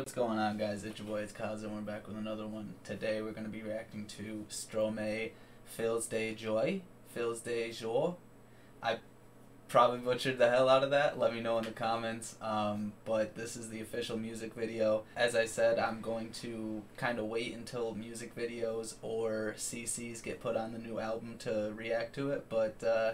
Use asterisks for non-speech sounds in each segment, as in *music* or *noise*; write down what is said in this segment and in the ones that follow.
What's going on, guys? It's your boy, it's Kaz, and we're back with another one. Today, we're going to be reacting to Stromae Fils de joie. Fils de joie. I probably butchered the hell out of that. Let me know in the comments. Um, but this is the official music video. As I said, I'm going to kind of wait until music videos or CCs get put on the new album to react to it. But uh,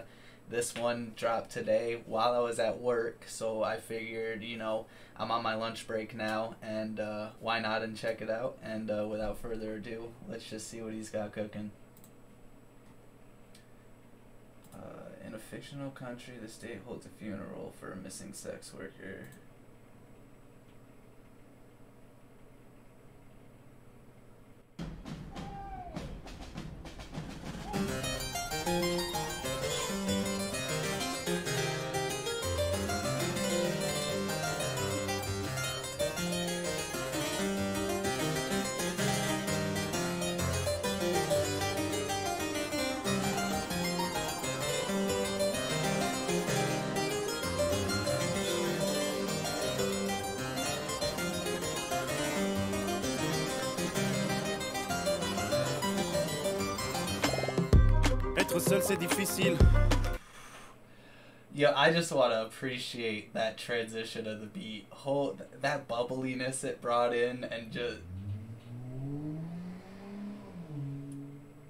this one dropped today while I was at work, so I figured, you know, I'm on my lunch break now, and uh, why not and check it out? And uh, without further ado, let's just see what he's got cooking. Uh, in a fictional country, the state holds a funeral for a missing sex worker. Être seul, c'est difficile. Yeah, I just want to appreciate that transition of the beat. Whole that bubbliness it brought in, and just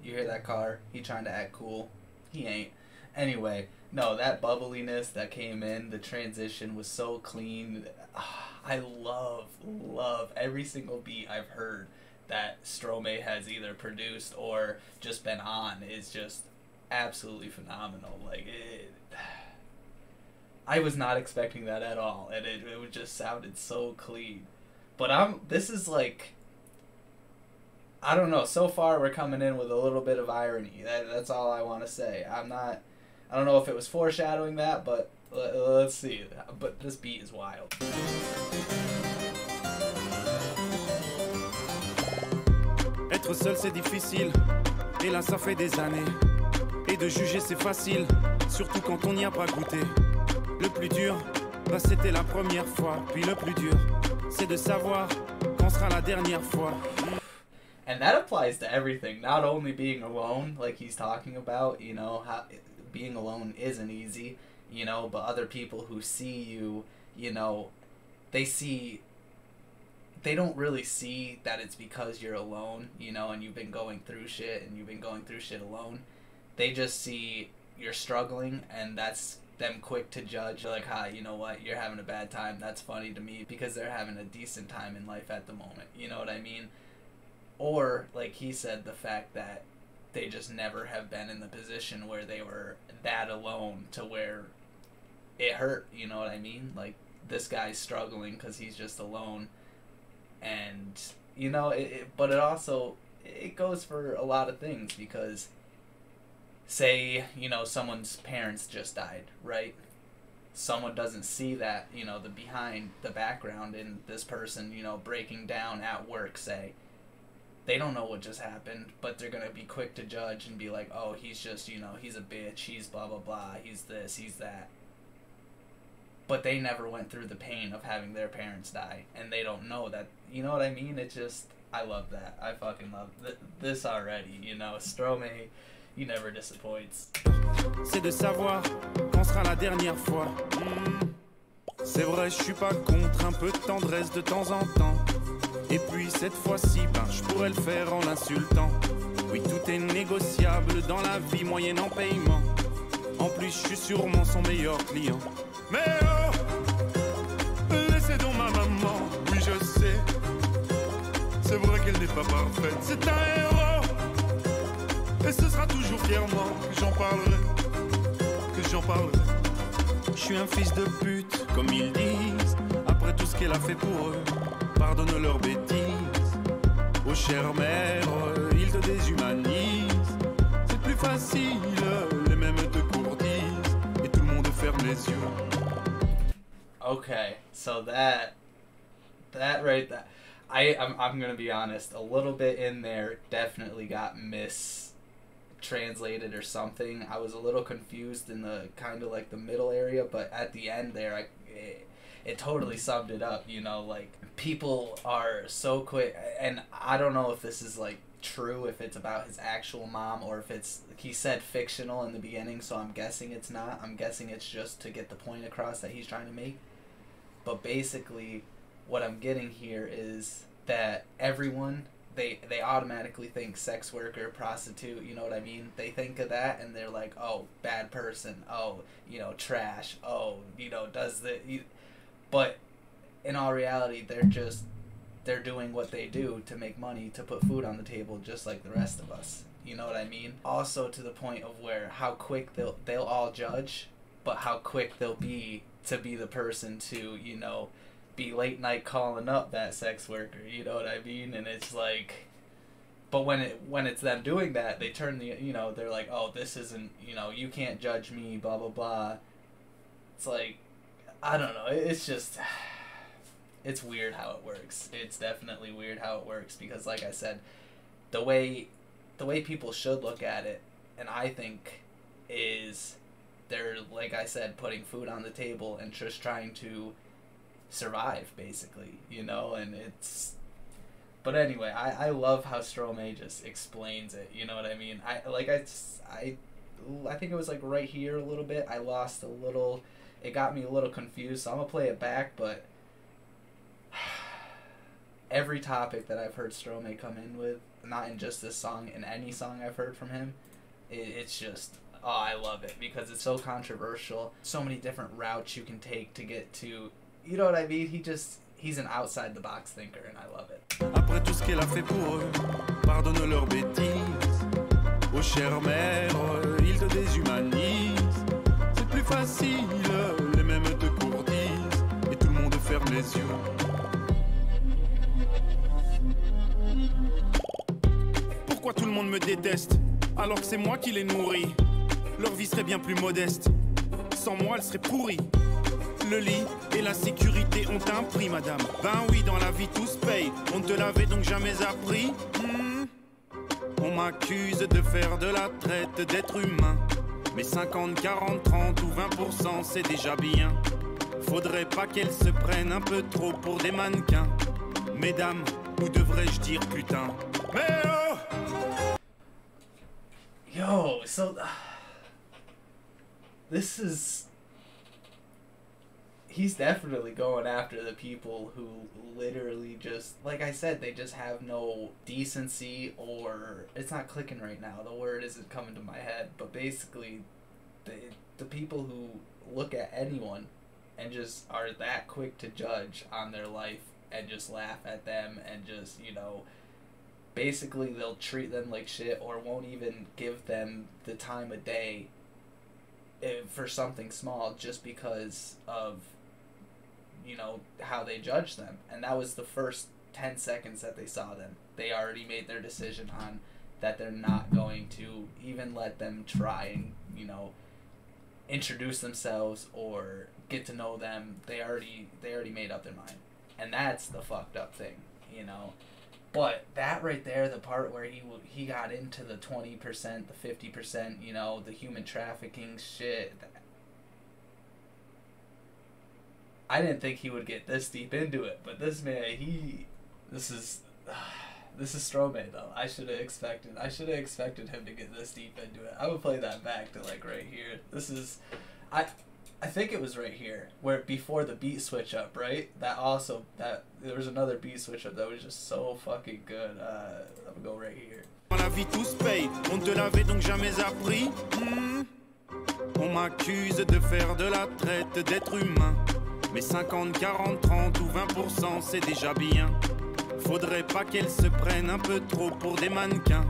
you hear that car? He trying to act cool. He ain't. Anyway, no, that bubbliness that came in, the transition was so clean. *sighs* I love, love every single beat I've heard that Stromae has either produced or just been on is just absolutely phenomenal. Like it, *sighs* I was not expecting that at all, and it it just sounded so clean. But I'm this is like I don't know. So far, we're coming in with a little bit of irony. That, that's all I want to say. I'm not. I don't know if it was foreshadowing that, but let, let's see. But this beat is wild. Être seul, c'est difficile. Et là, ça fait des années. Et de juger, c'est facile. Surtout quand on n'y a pas goûté. Le plus dur, bah, c'était la première fois. Puis le plus dur, c'est de savoir quand sera la dernière fois. And that applies to everything, not only being alone, like he's talking about, you know, how being alone isn't easy, you know, but other people who see you, you know, they see they don't really see that it's because you're alone, you know, and you've been going through shit and you've been going through shit alone. They just see you're struggling and that's them quick to judge like, "Hi, you know what? You're having a bad time. That's funny to me because they're having a decent time in life at the moment." You know what I mean? Or like he said the fact that they just never have been in the position where they were that alone to where it hurt, you know what I mean? Like this guy's struggling cuz he's just alone and you know it, it, but it also it goes for a lot of things because say you know someone's parents just died right? Someone doesn't see that you know the behind the background in this person you know breaking down at work say. They don't know what just happened but they're gonna be quick to judge and be like oh he's just you know he's a bitch he's blah blah blah he's this he's that. But they never went through the pain of having their parents die and they don't know that you know what i mean? It just i love that. I fucking love th- this already you know? Stromae he never disappoints C'est de savoir quand sera la dernière fois. Hmm. C'est vrai, je suis pas contre un peu de tendresse de temps en temps. Et puis cette fois-ci, ben, je pourrais le faire en l'insultant. Oui, tout est négociable dans la vie moyennant paiement. En plus, je suis sûrement son meilleur client. Mais oh, laissez donc ma maman, oui je sais. C'est vrai qu'elle n'est pas parfaite, c'est un héros. Et ce sera toujours fièrement que j'en parlerai, que j'en parlerai. Je suis un fils de pute, comme ils disent. Après tout ce qu'elle a fait pour eux, pardonne leurs bêtises. Oh chère mère, ils te déshumanisent. C'est plus facile, les mêmes te courtisent. Et tout le monde ferme les yeux. Okay, so that that right that I I'm I'm gonna be honest, a little bit in there definitely got mistranslated or something. I was a little confused in the kind of like the middle area, but at the end there, I it, it totally summed it up. You know, like people are so quick, and I don't know if this is like true, if it's about his actual mom, or if it's he said fictional in the beginning, so I'm guessing it's not. I'm guessing it's just to get the point across that he's trying to make. But basically, what I'm getting here is that everyone they they automatically think sex worker, prostitute, you know what I mean? They think of that and they're like, "Oh, bad person. Oh, you know, trash. Oh, you know, does the you, but in all reality, they're just they're doing what they do to make money to put food on the table just like the rest of us. You know what I mean? Also to the point of where how quick they'll they'll all judge, but how quick they'll be to be the person to, you know, be late night calling up that sex worker. You know what I mean? And it's like, but when it when it's them doing that, they turn the you know they're like, oh, this isn't you know you can't judge me, blah blah blah. It's like, I don't know. It's just. *sighs* It's weird how it works. It's definitely weird how it works because, like I said, the way, the way people should look at it, and I think, is they're like I said, putting food on the table and just trying to survive basically you know and it's but anyway i i love how Stromae just explains it you know what i mean? I like i i i think it was like right here a little bit i lost a little it got me a little confused so i'm gonna play it back but *sighs* every topic that i've heard Stromae come in with not in just this song in any song i've heard from him it, it's just oh i love it because it's so controversial so many different routes you can take to get to you know what I mean? He just he's an outside the box thinker and I love it. Après tout ce qu'elle a fait pour eux, pardonne leurs bêtises. Oh chère mère, ils te déshumanisent. C'est plus facile, les mêmes te courtisent et tout le monde ferme les yeux. Pourquoi tout le monde me déteste alors que c'est moi qui les nourris? Leur vie serait bien plus modeste. Sans moi, elle serait pourrie le lit et la sécurité ont un prix, madame. Ben oui, dans la vie tout se paye. On te l'avait donc jamais appris. Hmm. On m'accuse de faire de la traite d'être humain. Mais 50, 40, 30 ou 20%, c'est déjà bien. Faudrait pas qu'elles se prennent un peu trop pour des mannequins. Mesdames, ou devrais-je dire putain Mais oh Yo, so. This is he's definitely going after the people who literally just like I said, they just have no decency or it's not clicking right now. The word isn't coming to my head, but basically the the people who look at anyone and just are that quick to judge on their life and just laugh at them and just, you know, basically they'll treat them like shit or won't even give them the time of day eh, for something small just because of you know how they judge them. And that was the first 10 seconds that they saw them. They already made their decision on that they're not going to even let them try and you know introduce themselves or get to know them. They already they already made up their mind. And that's the fucked up thing you know. But that right there the part where he he got into the 20% the 50% you know the human trafficking shit I didn't think he would get this deep into it, but this man, he, this is, *sighs* this is Stromae though. I should have expected. I should have expected him to get this deep into it. I would play that back to like right here. This is, I, I think it was right here where before the beat switch up, right? That also that there was another beat switch up that was just so fucking good. Uh, I'm gonna go right here. On La vie tous paye, on te l'avait donc jamais appris. Hmm. On m'accuse de faire de la traite d'être humain. Mais 50, 40, 30 ou 20%, c'est déjà bien. Faudrait pas qu'elles se prennent un peu trop pour des mannequins.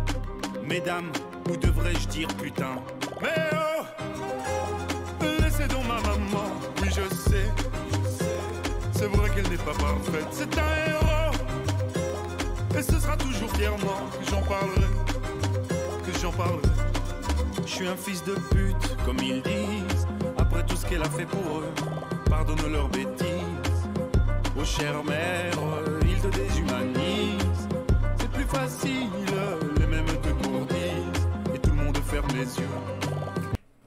Mesdames, ou devrais-je dire putain? Mais oh Laissez donc ma maman, oui je sais. C'est vrai qu'elle n'est pas parfaite, c'est un héros. Et ce sera toujours fièrement que j'en parlerai. Que j'en parlerai. Je suis un fils de pute, comme ils disent, après tout ce qu'elle a fait pour eux pardonne leurs bêtises. Oh chère mère, ils te déshumanisent. C'est plus facile, les mêmes te courtisent. Et tout le monde ferme les yeux.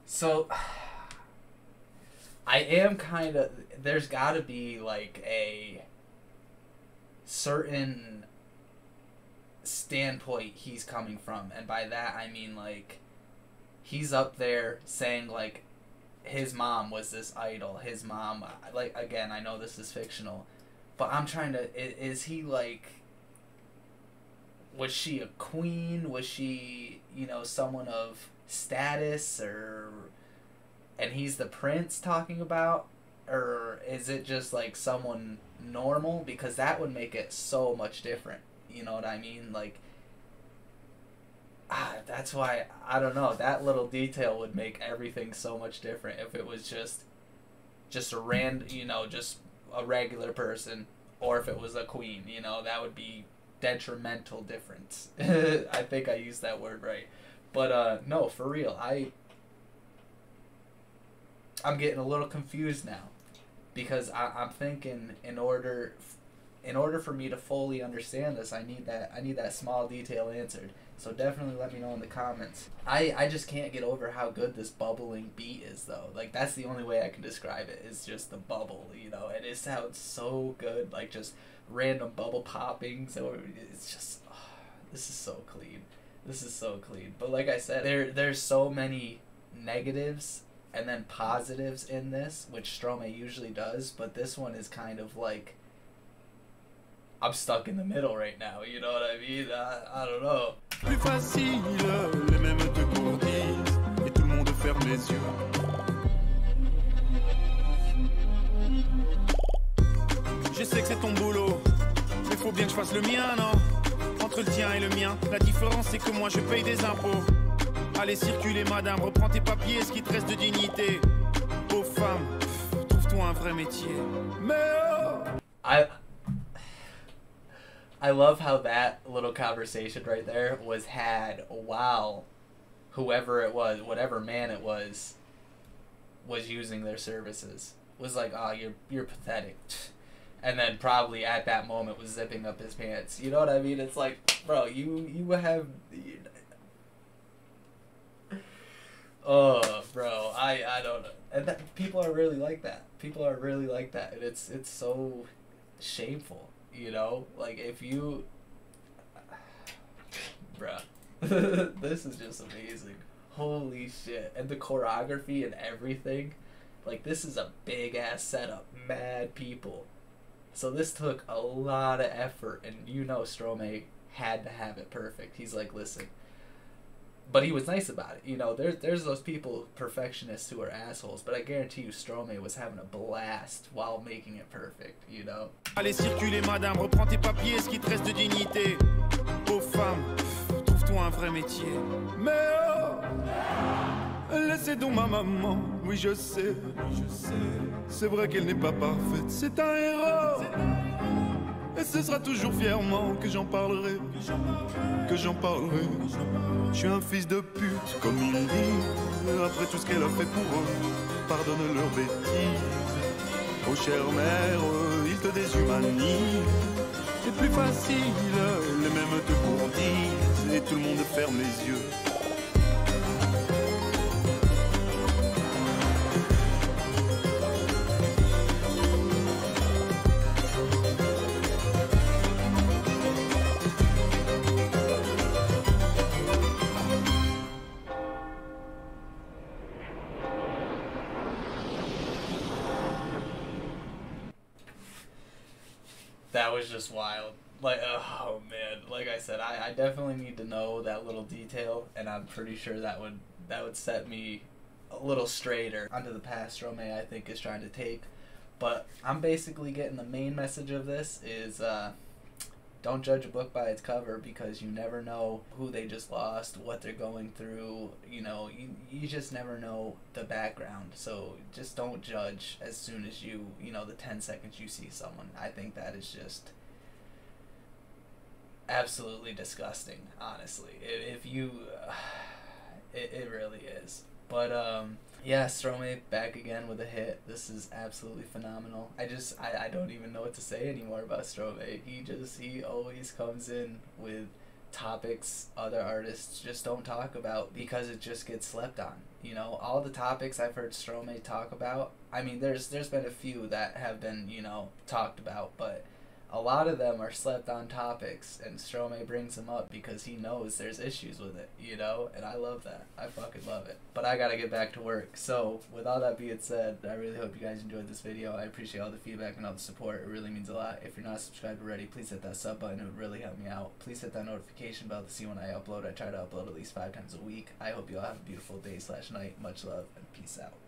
So, I am kind of. There's got to be like a certain standpoint he's coming from, and by that I mean like he's up there saying like his mom was this idol. His mom, like again, I know this is fictional, but I'm trying to. Is, he like? Was she a queen? Was she, you know, someone of status or and he's the prince talking about or is it just like someone normal because that would make it so much different you know what i mean like ah, that's why i don't know that little detail would make everything so much different if it was just just a random you know just a regular person or if it was a queen you know that would be detrimental difference. *laughs* I think i used that word right. But uh no for real i I'm getting a little confused now because I, I'm thinking in order in order for me to fully understand this, I need that I need that small detail answered. So definitely let me know in the comments. I I just can't get over how good this bubbling beat is though. Like that's the only way I can describe it. Is just the bubble, you know, and it sounds so good. Like just random bubble popping. So it's just oh, this is so clean. This is so clean. But like I said, there there's so many negatives and then positives in this, which Stromae usually does, but this one is kind of like I'm stuck in the middle right now, you know what I mean? I, I don't know. Plus facile, les mêmes te et tout le monde ferme les yeux. Je sais que c'est ton boulot, mais faut bien que je fasse le mien, non? Entre le tien et le mien, la différence c'est que moi je paye des impôts. Allez circuler madame, reprends tes papiers, ce qui te reste de dignité. Pauvre femme, trouve-toi un vrai métier. Mais oh I I love how that little conversation right there was had while whoever it was, whatever man it was, was using their services. Was like, oh, you're you're pathetic, and then probably at that moment was zipping up his pants. You know what I mean? It's like, bro, you you have Oh, bro, I I don't know. And that, people are really like that. People are really like that, and it's it's so shameful, you know. Like if you, *sighs* bro, *laughs* this is just amazing. Holy shit! And the choreography and everything, like this is a big ass setup. Mad people. So this took a lot of effort, and you know Stromae had to have it perfect. He's like, listen but he was nice about it. You know, there's there's those people perfectionists who are assholes, but I guarantee you Stromae was having a blast while making it perfect. You know? Allez circuler, madame, reprends tes papiers, ce qui te reste de dignité. Pauvre femme, trouve-toi un vrai métier. Mais oh, laissez donc ma maman. Oui, je sais, je sais. C'est vrai qu'elle n'est pas parfaite. C'est un héros. Et ce sera toujours fièrement que j'en parlerai, que j'en parlerai. Je suis un fils de pute, comme il dit, après tout ce qu'elle a fait pour eux. Pardonne leurs bêtises. Oh chère mère, ils te déshumanisent. C'est plus facile, les mêmes te courtisent, et tout le monde ferme les yeux. That was just wild. Like, oh man, like I said, I, I definitely need to know that little detail, and I'm pretty sure that would that would set me a little straighter onto the path Stromae I think is trying to take. But I'm basically getting the main message of this is uh, don't judge a book by its cover because you never know who they just lost, what they're going through. You know, you, you just never know the background. So just don't judge as soon as you, you know, the 10 seconds you see someone. I think that is just absolutely disgusting, honestly. If, if you. *sighs* It, it really is. But, um, yeah, Stromae back again with a hit. This is absolutely phenomenal. I just I, I don't even know what to say anymore about Stromae. He just he always comes in with topics other artists just don't talk about because it just gets slept on. You know, all the topics I've heard Stromae talk about I mean, there's there's been a few that have been you know talked about, but a lot of them are slept on topics, and Stromae brings them up because he knows there's issues with it, you know, and I love that. I fucking love it. But I gotta get back to work. So, with all that being said, I really hope you guys enjoyed this video. I appreciate all the feedback and all the support. It really means a lot. If you're not subscribed already, please hit that sub button. It would really help me out. Please hit that notification bell to see when I upload. I try to upload at least five times a week. I hope you all have a beautiful day slash night. Much love and peace out.